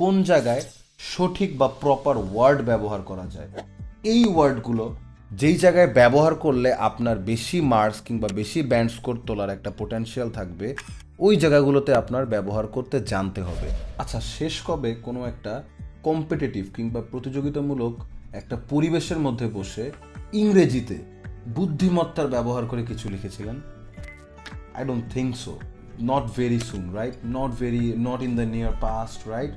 কোন জায়গায় সঠিক বা প্রপার ওয়ার্ড ব্যবহার করা যায় এই ওয়ার্ডগুলো যেই জায়গায় ব্যবহার করলে আপনার বেশি মার্কস কিংবা বেশি ব্যান্ড স্কোর তোলার একটা পোটেনশিয়াল থাকবে ওই জায়গাগুলোতে আপনার ব্যবহার করতে জানতে হবে আচ্ছা শেষ কবে কোনো একটা কম্পিটিটিভ কিংবা প্রতিযোগিতামূলক একটা পরিবেশের মধ্যে বসে ইংরেজিতে বুদ্ধিমত্তার ব্যবহার করে কিছু লিখেছিলেন I don't think so. Not very soon, right? Not very, not in the near past, right?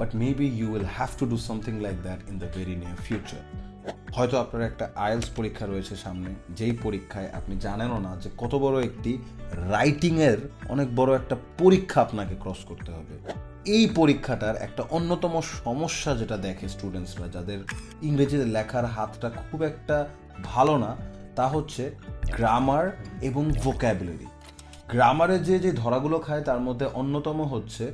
But maybe you will have to do something like that in the very near future. হয়তো আপনার একটা IELTS পরীক্ষা রয়েছে সামনে। যেই পরীক্ষায় আপনি জানেনও না যে কত বড় একটি রাইটিংয়ের অনেক বড় একটা পরীক্ষা আপনাকে ক্রস করতে হবে। এই পরীক্ষাটার একটা অন্যতম সমস্যা যেটা দেখে স্টুডেন্টসরা যাদের ইংরেজিতে লেখার হাতটা খুব একটা ভালো না, তা হচ্ছে গ্রামার এবং ভোক্যাবুলারি গ্রামারে যে যে ধরাগুলো খায়, তার মধ্যে অন্যতম হচ্ছে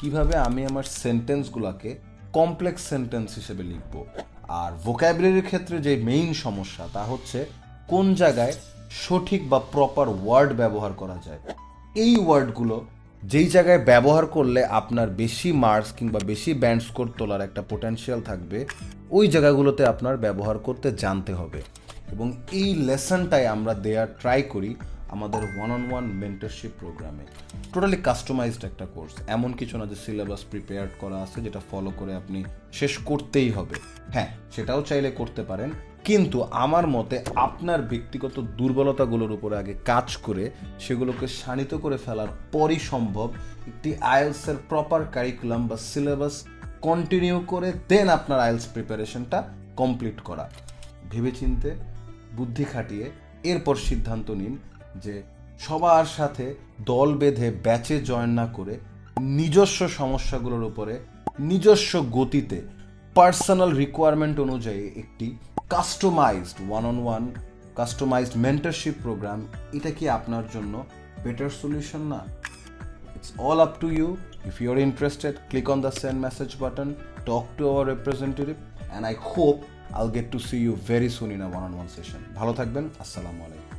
কীভাবে আমি আমার সেন্টেন্সগুলোকে কমপ্লেক্স সেন্টেন্স হিসেবে লিখব? আর ভোক্যাবুলারির ক্ষেত্রে যে মেইন সমস্যা, তা হচ্ছে কোন জায়গায় সঠিক বা প্রপার ওয়ার্ড ব্যবহার করা যায়। এই ওয়ার্ডগুলো যেই জায়গায় ব্যবহার করলে আপনার বেশি মার্কস কিংবা বেশি ব্যান্ড স্কোর তোলার একটা পোটেনশিয়াল থাকবে, ওই জায়গাগুলোতে আপনার ব্যবহার করতে জানতে হবে। এবং এই লেসনটাই আমরা দেওয়ার ট্রাই করি আমাদের ওয়ান অন ওয়ান মেন্টরশিপ প্রোগ্রামে টোটালি কাস্টমাইজড একটা কোর্স এমন কিছু না যে সিলেবাস প্রিপেয়ার করা আছে যেটা ফলো করে আপনি শেষ করতেই হবে। হ্যাঁ সেটাও চাইলে করতে পারেন। কিন্তু আমার মতে আপনার ব্যক্তিগত দুর্বলতাগুলোর উপরে আগে কাজ করে সেগুলোকে শানিত করে ফেলার পরই সম্ভব একটি আইএলসের প্রপার কারিকুলাম বা সিলেবাস কন্টিনিউ করে দেন আপনার আইএলস প্রিপারেশনটা কমপ্লিট করা। ভেবেচিন্তে, বুদ্ধি খাটিয়ে, এরপর সিদ্ধান্ত নিন যে সবার সাথে দল বেঁধে ব্যাচে জয়েন না করে নিজস্ব সমস্যাগুলোর উপরে, নিজস্ব গতিতে পার্সোনাল রিকোয়ারমেন্ট অনুযায়ী একটি customised one on one customised mentorship programme এটা কি আপনার জন্য বেটার সলিউশন না? It's all up to you if you are interested click on the send message button talk to our representative and I hope I'll get to see you very soon in a one on one session ভালো থাকবেন, আসসালামু আলাইকুম।